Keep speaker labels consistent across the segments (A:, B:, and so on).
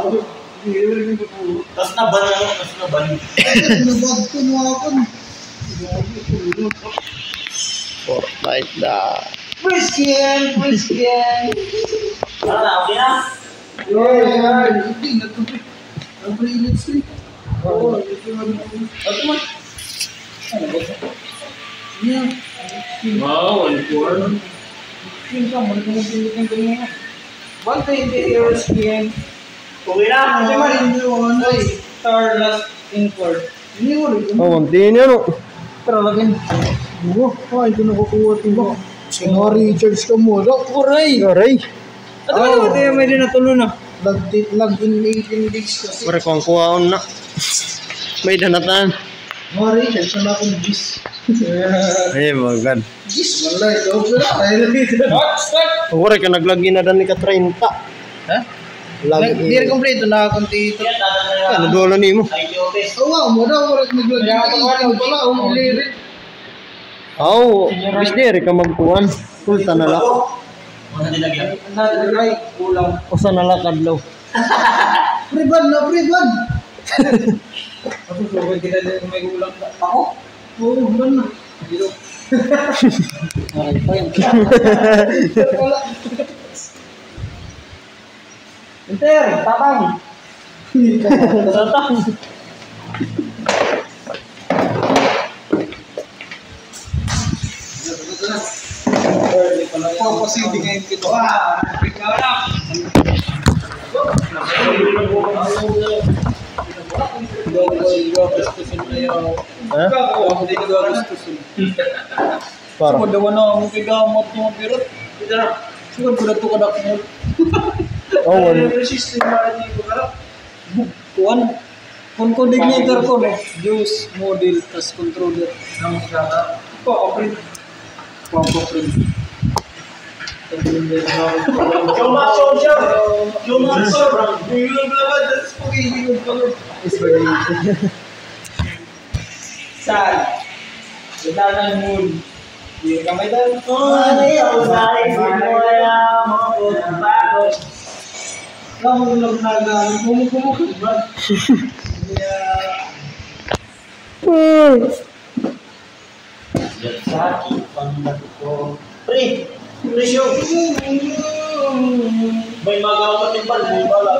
A: Tapos na ban ano, tapos na ban.
B: Nabag ko mo ako.
C: Fortnite na.
B: Christian! Christian!
A: Ano na, okay na?
B: Yeah, Hindi, nagtupi. Ang pre-inits ko eh. Oo, ito ako. Man. Ano ba ito? Yeah.
A: Wow, one four.
B: Yun ka, mali ko mag-init ng ganyan. One day, the hero skin.
A: Okay na,
B: Hindi man, hindi mo. Ay, star last import. Hindi mo rin.
C: Oh, hindi niya no.
B: Pero lagyan. Oo, ah, ito nakukuha mo. Sino recharge ka mo? Kuray!
C: Aray.
B: At ano ba tayo may din natulo na? Log-in 18 days kasi.
C: Pare kong kuhaon na. May danatan.
B: Mga recharge na akong gis.
C: Ay, magad.
B: Gis, wala ito. Wala, kaya na dito. Start!
C: Pare ka naglagi na dan ni ka 30.
B: Ha?
C: Lagi.
B: Hindi rin kompleto na
A: dadaan na
C: Ano dulo ni mo?
A: Ay.
B: Oo nga, mo daw, wala naglagay. Ikaw pala, umilirit.
C: Oh, bis di ka magkuhan. Kulta na lang.
A: Ano?
B: Ang.
C: Usa na lang kadlaw.
B: Priban na, priban! Ako, so, kita din may kulang na. Ako? Oo, priban na. Dito. Maray pa yan. Wala. Enter, tatang. Tatang. Papasindi ngayon kito. Ah, ikaw na.
C: Ha? Para.
B: Ako daw na mo kay gamot mo pirot. Siguro ko dato kadak mo.
C: Oh, wala.
B: Resistant ba ni ko kadak? Kuan. Kun coordinator ko no. Juice model tas controller. Ang sa ko operate. Ko operate.
A: Cuma social. Cuma social.
B: Bigla na ba das pagiging ko.
C: Is very
B: Saan? Wala nang mood. Hindi ka may dal.
A: Ano yung dahil simula mo kung bago.
B: Kamu lang nagamit mo mo ko ba?
A: Sakit pang ko. Pre, presyo. May magawa din pa, may bala.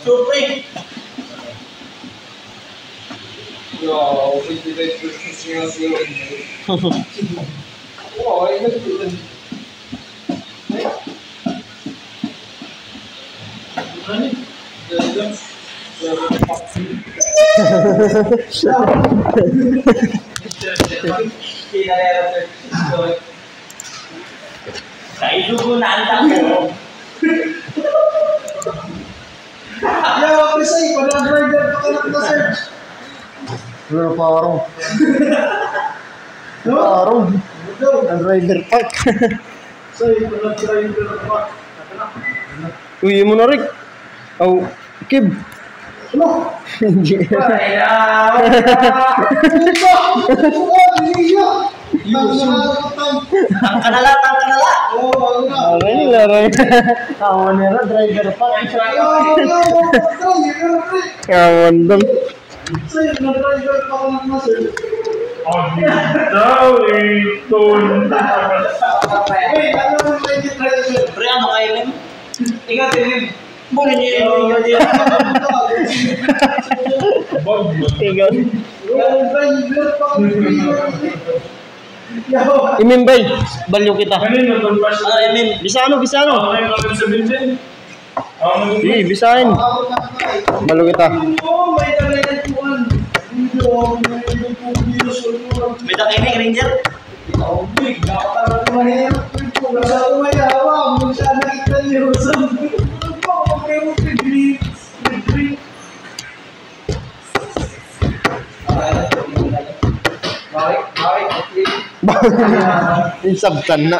A: So, pre, kaidugo na ang tango.
B: Yawa ko sa iyo, pala driver pa ka na search.
C: Ano?
B: No?
C: Parang.
B: Go.
C: Ang driver park.
B: Sa iyo, pala driver pa.
C: Uy, mo na rin. Oh, Kib.
B: Ano?
C: Hindi.
B: Kaya! Ito! Ito! Hindi
A: Ang kanala, ang kanala.
B: Oo, ano na?
C: Okay, nilaro Kawan nila, driver park.
B: Ayaw, ayaw, ayaw,
C: Kawan doon.
B: Sa'yo, na-driver pa ka ng muscle. Wait, ano mo ba yung driver?
A: Pre, ano kayo rin?
B: Ikaw, Tilim.
A: Muna niyo
B: Yawa.
C: Imin bay, balyo kita.
A: Ano, I mean,
C: Bisano, Bisano. Di, bisain. Balyo kita.
B: May talagang tuwan. Video, may video sa mga
A: may dakinig, Ranger.
B: Oh, big. Dapat
C: Na.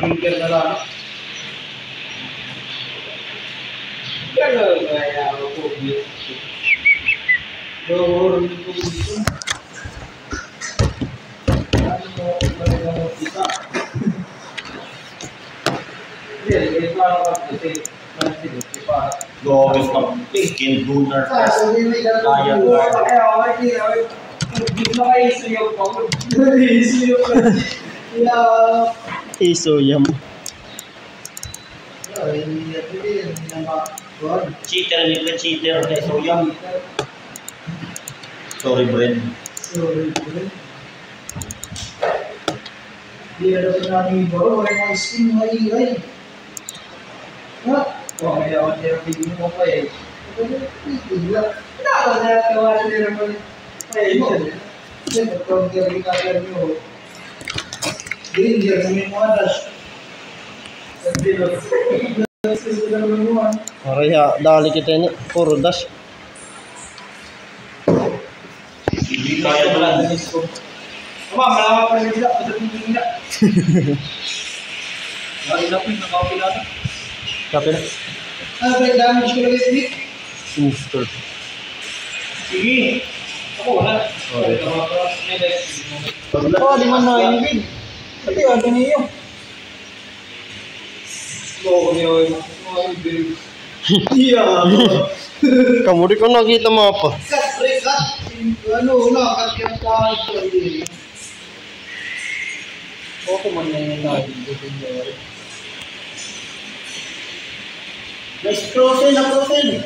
B: Finger na lang. Ganun kaya ako. Door dito Hindi, hindi.
A: Gawin ka picking donor
B: Ah,
A: test.
B: hindi na. Hindi na pa. Yeah.
C: Isuyam.
B: Kuan.
A: Cheater nila, cheater. Eh, so yung sorry, Bren.
B: Sorry, bro. Di ada namin bro, wala mga skin na ingay. Ha? Oh, may ako niya bigyan mo pa eh. Bigla. Naka na kawan niya naman. Ay, yun. Yan, kung kaya kita niyo. Green gear sa mga lo. Sabi lo naman.
C: Araya, dali kita ini. Puro dash.
A: Hindi kaya pala.
B: Ama, malawa pa rin sila. Pagdating nila. Ay, lapin, nakapila na.
C: Kape na.
B: Ah, break damage ko lang yung
C: Instant.
B: Sige. Ako, wala.
C: Okay.
B: Oh, di man na yung Tapi ada niyo. Lo, niyo yung Iya.
C: Kamu di ko nakita mo apa?
B: Cut, break, cut. Ano, wala. Cut yung tahan ko. Ako man na yung naging
A: Nice crossing na crossing.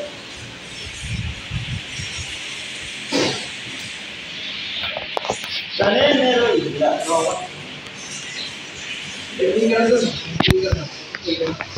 A: Sana meron. Wala.
B: Hindi ka na doon. Hindi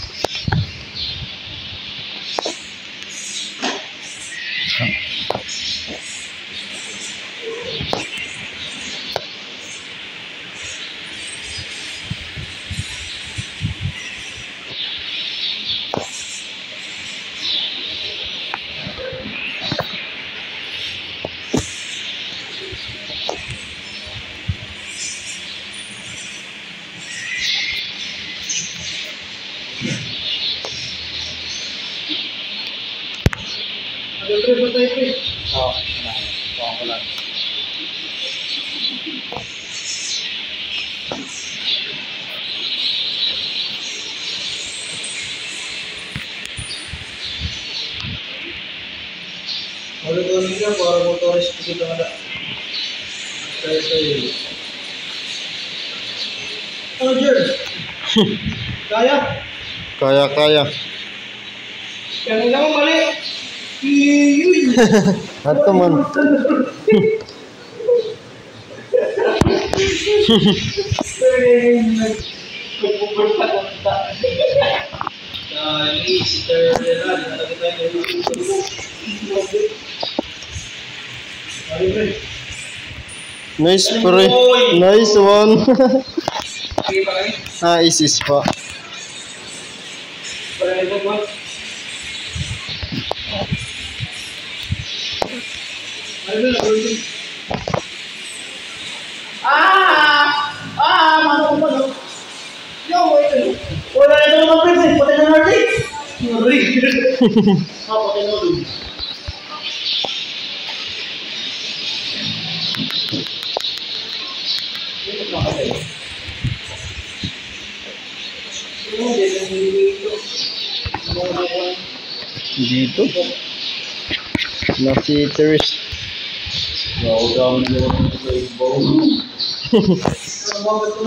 B: ka na. Hindi ka na. Saya saya. Ano Jer? Kaya?
C: Kaya, kaya.
B: Yang ini mo mali. Iyuy.
C: Ato man.
B: Nah, ini si Terderan, ada kita yang Mari, pre.
C: Nice pre. Nice one. Ah, isis pa.
B: Ah! Ah! Mano ko no? Yo, wait.
A: Wala na ito naman, Prince. Pati na natin.
B: Sorry.
A: Ah, pati na natin.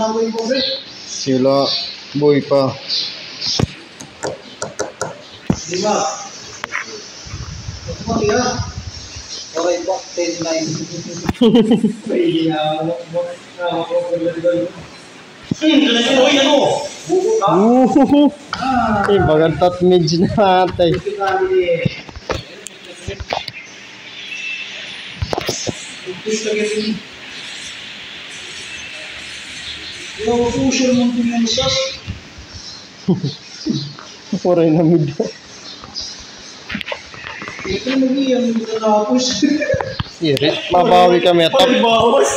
C: Na
B: ko yung pobre?
C: Sila boy pa.
B: Ito mo kaya? Okay po, 10-9. May ginawa mo. Nawa ko po lang doon.
A: Hmm, yun. Uy, ano?
B: Buko ka?
C: Woohoo!
B: Ah!
C: Eh, bagat tat midge na atay.
B: Ito kami. Ito kami. Yung pusher mong pinensas.
C: Puro na mid.
B: Ito nag-iyan yung tapos.
C: Irit. Mabawi kami at top.
A: bawas.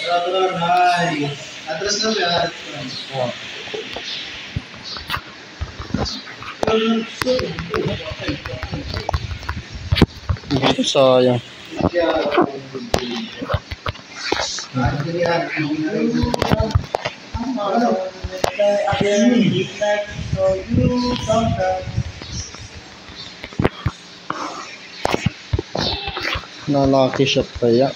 B: Tara, tara, nice. Atras na ba?
C: Oh. Dito sayang. Na lucky shot kaya.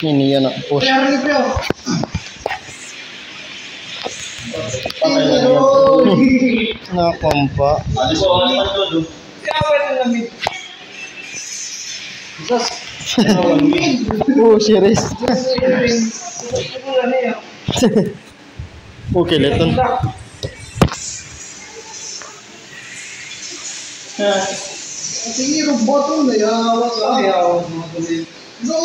C: Ini yan na push. Nakompa. Oh, serious. Okay, leton.
B: Sige, robot mo na yawa ka. Yawa mga tuloy. No!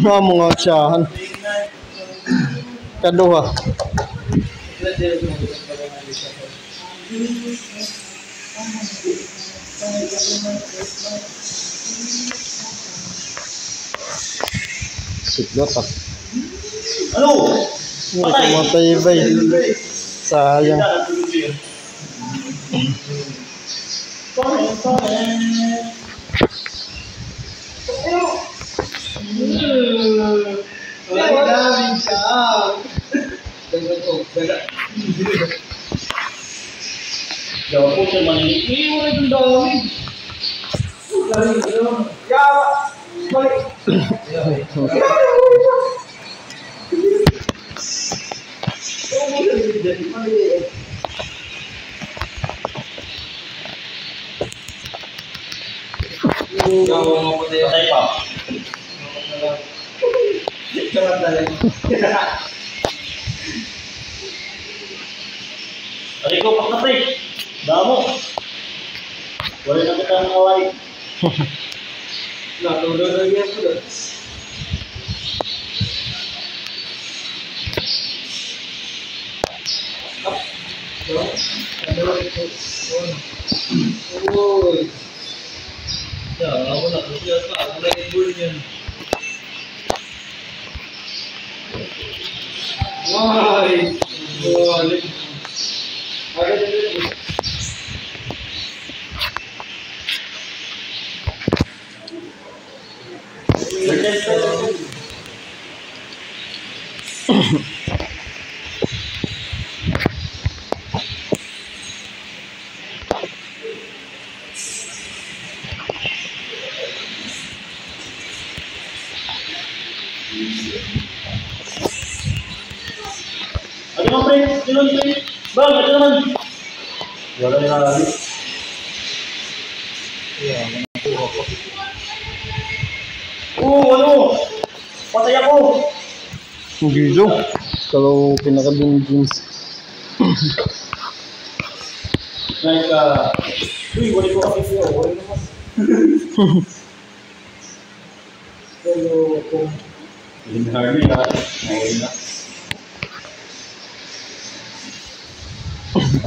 C: Mga mga siyahan. Kaduha. Siklot ah.
A: Ano?
C: Hindi kumatay ba eh. Sayang.
B: Wala namin siya. Daga to, daga.
A: Jawa po siya manilig.
B: Eh, wala yung dami. Yawa! Balik!
A: Patay Aray ko, pakatay. Damo. Wala na kita ng away.
B: Natulog na yan ko doon. Uy.
A: Ya, ako na. Kasi ako, ako na yung goal niyan.
B: Ay. Balik.
C: Kalau pinaka-jeans.
A: Like, uh, uy, wala ko kasi siya. Wala naman. Pero, kung... Harvey na. Okay na.
B: Ano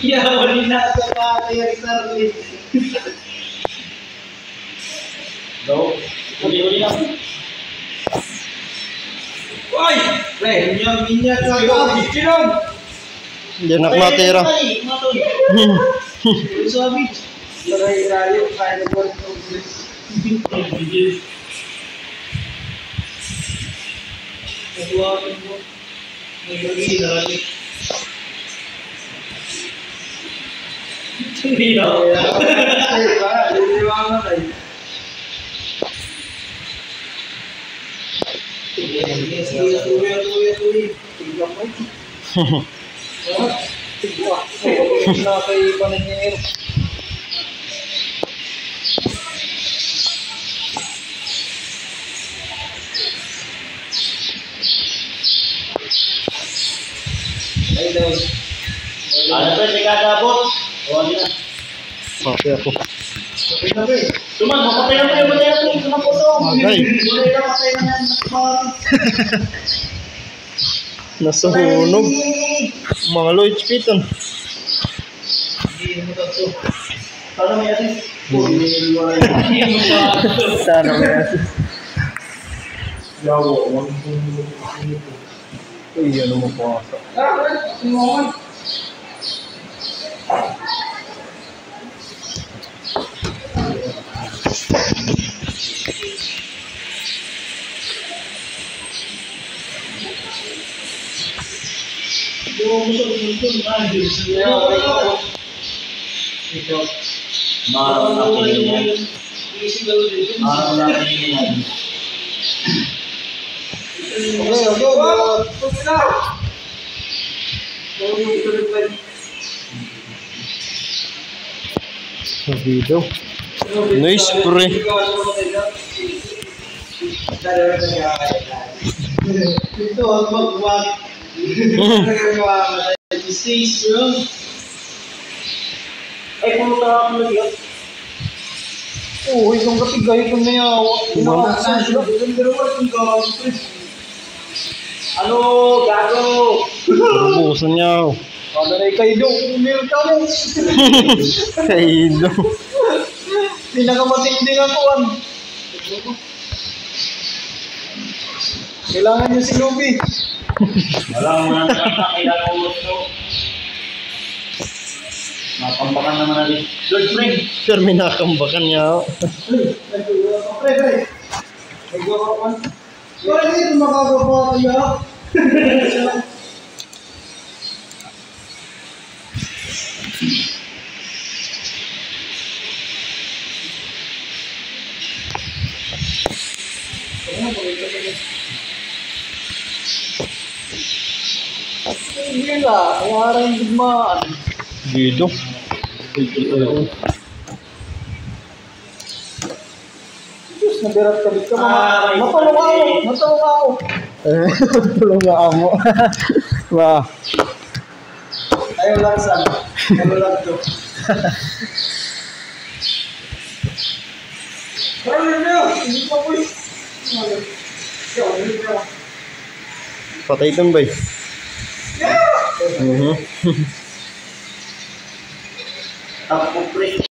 B: Yeah, wali na sa kaya Charlie.
A: Daw. Uli, uli na.
B: Oy! Pre, minya minya ka ka. Sinong?
C: Hindi nak matira.
B: Sabi. Laray rayo kaya na na rin.
A: Hindi na.
B: Ay, ba? Liliwangan ay. Tuloy, tuloy, tuloy, tuloy. Tignan mo. Ah, tignan. Wala kay Panangero.
D: Ay, daw.
A: Ano pre, may kakabot. O, ano na.
C: Okay ako.
A: Tuman, mapatay na tayo. Ito na po to.
C: Bagay.
A: Wala na, patay na yan.
C: Nasuhunog. Mga Lloyd Piton.
D: Hindi mo to.
A: Paano may assist?
C: Sana may assist. Uy, ano mo Iya, lu
D: mau puasa. Mau masuk
A: ke sini, Mau masuk ke sini,
D: Okay, okay. Okay na.
C: Sabido. Nice, pre.
D: Ito, magwag. Stage yun.
A: Ay, pumunta ka ako na yun.
D: Oo, isang katigay ko na yawa.
C: Wala.
A: Ano, gago?
C: Ubusan niya ako.
D: Ano na ikay do? Meron ka mo.
C: Kaido.
D: Pinakamatindi nga ko an. Kailangan niyo si Luby.
A: Wala mo na kailangan ko gusto. Mapambakan naman natin. Lord Frank,
C: Pero minakambakan niya ako.
D: Pre, pre. Nagawa ko an. Wala dito makagawa kaya. Hindi na, wala rin digmaan.
C: Gido.
D: Nabirat ka dito.
A: Ah,
D: Matulong ako,
A: pati.
D: matulong ako.
C: Eh, tulong nga amo. Wah.
D: Ayaw lang san. Ayaw lang to. Ayaw na, hindi pa po.
C: Patay itong bay. Mhm.
A: tapo pre.